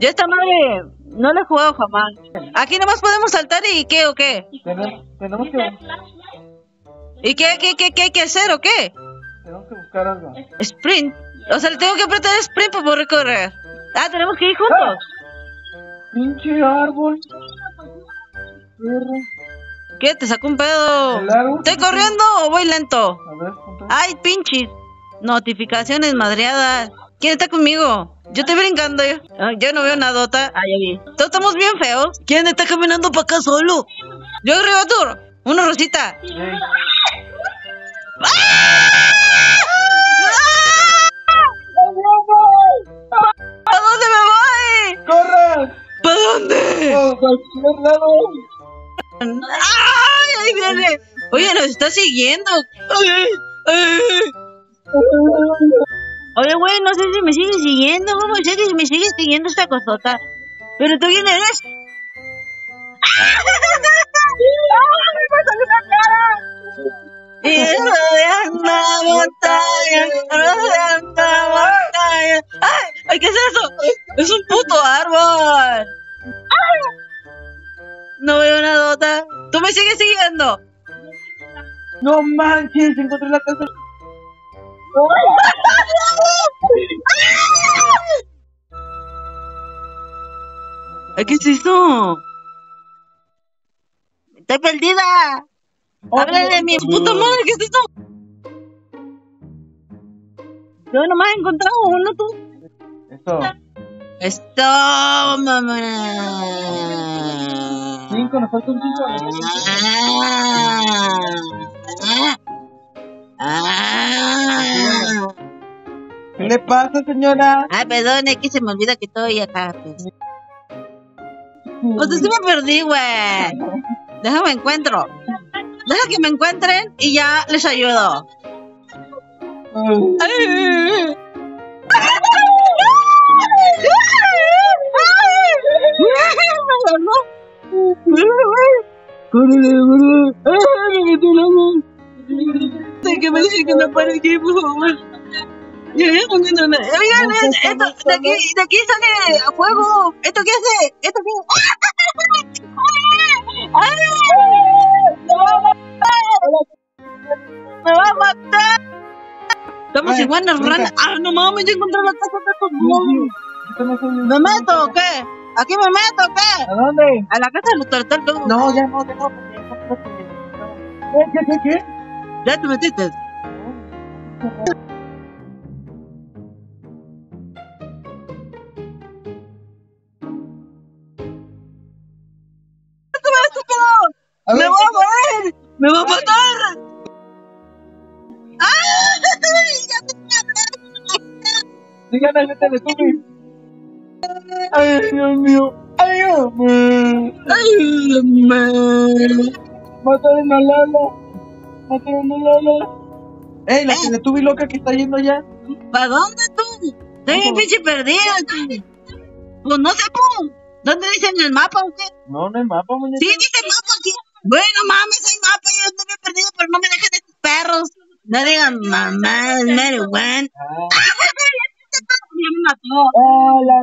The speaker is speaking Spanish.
Yo esta madre no la he jugado jamás. Aquí nomás podemos saltar y qué o qué. Tenemos, tenemos que ¿Y qué, qué, qué, qué hay que hacer o qué? tenemos que buscar algo. Sprint. O sea, le tengo que apretar sprint para poder correr. Ah, tenemos que ir juntos. Pinche árbol. ¿Qué? ¿Te sacó un pedo? ¿Estoy corriendo o voy lento? A ver. Ay, pinches. Notificaciones madreadas. ¿Quién está conmigo? Yo estoy brincando. Yo, Ah, yo no veo nadota. Ah, ya vi. Todos estamos bien feos. ¿Quién está caminando para acá solo? Yo arriba, tú. Una rosita. Ey, ¿A dónde me voy? ¡Corre! ¿Para dónde? ¡Oh, cualquier lado! ¡Ay, ahí viene! Oye, nos está siguiendo. Ay, ay. Oye, güey, no sé si me sigue siguiendo. ¿Cómo sé que me sigue siguiendo esta cosota? ¿Pero tú quién eres? ¡Ay, me rodeando la montaña, rodeando montaña. ¡Ay! ¿Qué es eso? ¡Es un puto árbol! No veo una dota. ¿Tú me sigues siguiendo? ¡No manches! Encontré la casa. ¿Qué es eso? ¡Estoy perdida! ¡Habla de mi puta madre! ¿Qué es esto? Yo nomás he encontrado uno, tú. Eso. Esto, mamá. Cinco, nos falta un cinco. Ah. Ah. ¿Qué le pasa, señora? Ay, perdón, es que se me olvida que estoy acá. Pues. Sea, sí me perdí, güey. Déjame encuentro. Deja que me encuentren y ya les ayudo. Ay. Sé que me dije que no para aquí, por favor. Yo ya no entiendo nada. Oigan, es- esto, de aquí, de aquí sale fuego. ¿Esto qué hace? ¿Esto qué? ¡Ay! ¡Me va a matar! ¡Me va a matar! Estamos igual en run. ¡Ah, no mames! Ya encontré la casa de estos monos. Yo. ¿Me meto o qué? ¿Aquí me meto o qué? ¿A dónde? A la casa de los tortales. No, ya no, ya no. ¿Qué, qué, qué, qué? Ya te metiste. Díganle al Teletubby. Ay, Dios mío. Ay, Dios mío. ¡Ay! Mataron a Lala. Mataron a Lala. Ey, la Eh. Teletubby loca que está yendo allá. ¿Para dónde tú? Estoy bien pinche perdida, tú. Pues no sé, pues. ¿Dónde dice en el mapa o qué? No, no hay mapa, muñeca. Sí, dice mapa aquí. Bueno, mames, hay mapa. Yo estoy bien perdido, pero no me dejan estos perros. No digan mamá, es marihuana. Ah, Ya